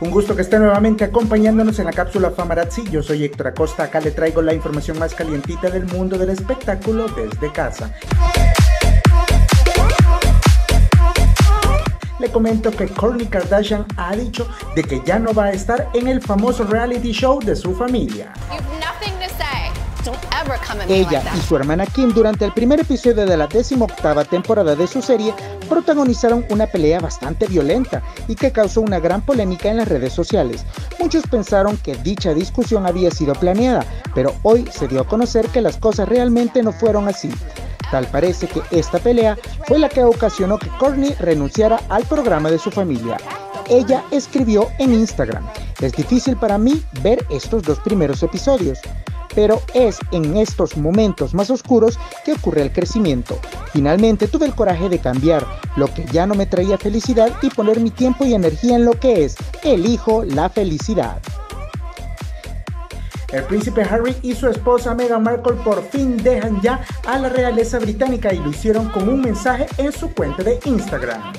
Un gusto que esté nuevamente acompañándonos en la cápsula Famarazzi. Yo soy Héctor Acosta. Acá le traigo la información más calientita del mundo del espectáculo desde casa. Le comento que Kourtney Kardashian ha dicho de que ya no va a estar en el famoso reality show de su familia. Ella y su hermana Kim durante el primer episodio de la decimoctava temporada de su serie protagonizaron una pelea bastante violenta y que causó una gran polémica en las redes sociales. Muchos pensaron que dicha discusión había sido planeada, pero hoy se dio a conocer que las cosas realmente no fueron así. Tal parece que esta pelea fue la que ocasionó que Courtney renunciara al programa de su familia. Ella escribió en Instagram, es difícil para mí ver estos dos primeros episodios pero es en estos momentos más oscuros que ocurre el crecimiento. Finalmente tuve el coraje de cambiar lo que ya no me traía felicidad y poner mi tiempo y energía en lo que es, elijo la felicidad. El príncipe Harry y su esposa Meghan Markle por fin dejan ya a la realeza británica y lo hicieron con un mensaje en su cuenta de Instagram.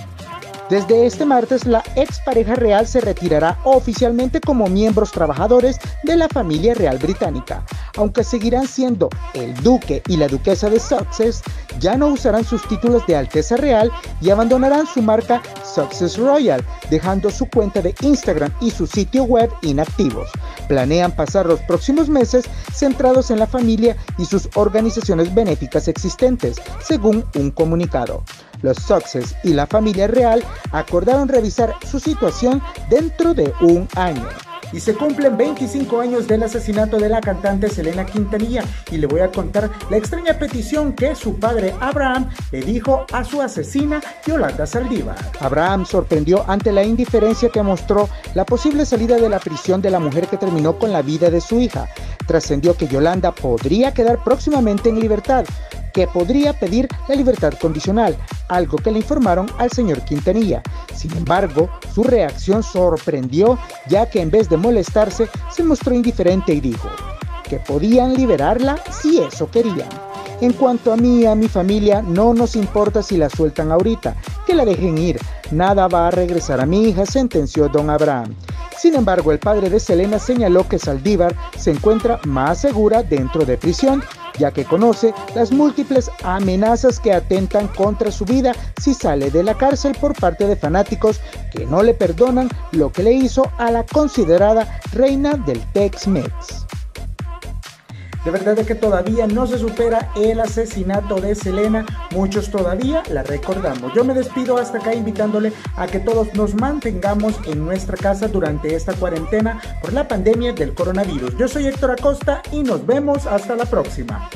Desde este martes, la expareja real se retirará oficialmente como miembros trabajadores de la familia real británica. Aunque seguirán siendo el duque y la duquesa de Sussex, ya no usarán sus títulos de Alteza Real y abandonarán su marca Success Royal, dejando su cuenta de Instagram y su sitio web inactivos. Planean pasar los próximos meses centrados en la familia y sus organizaciones benéficas existentes, según un comunicado. Los Success y la familia real acordaron revisar su situación dentro de un año y se cumplen 25 años del asesinato de la cantante Selena Quintanilla y le voy a contar la extraña petición que su padre Abraham le dijo a su asesina Yolanda Saldívar. Abraham sorprendió ante la indiferencia que mostró la posible salida de la prisión de la mujer que terminó con la vida de su hija. Trascendió que Yolanda podría quedar próximamente en libertad, que podría pedir la libertad condicional, algo que le informaron al señor Quintanilla. Sin embargo, su reacción sorprendió ya que en vez de molestarse se mostró indiferente y dijo que podían liberarla si eso querían. En cuanto a mí y a mi familia, no nos importa si la sueltan ahorita, que la dejen ir. Nada va a regresar a mi hija, sentenció don Abraham. Sin embargo, el padre de Selena señaló que Saldívar se encuentra más segura dentro de prisión ya que conoce las múltiples amenazas que atentan contra su vida si sale de la cárcel por parte de fanáticos que no le perdonan lo que le hizo a la considerada reina del Tex-Mex. De verdad que todavía no se supera el asesinato de Selena, muchos todavía la recordamos. Yo me despido hasta acá invitándole a que todos nos mantengamos en nuestra casa durante esta cuarentena por la pandemia del coronavirus. Yo soy Héctor Acosta y nos vemos hasta la próxima.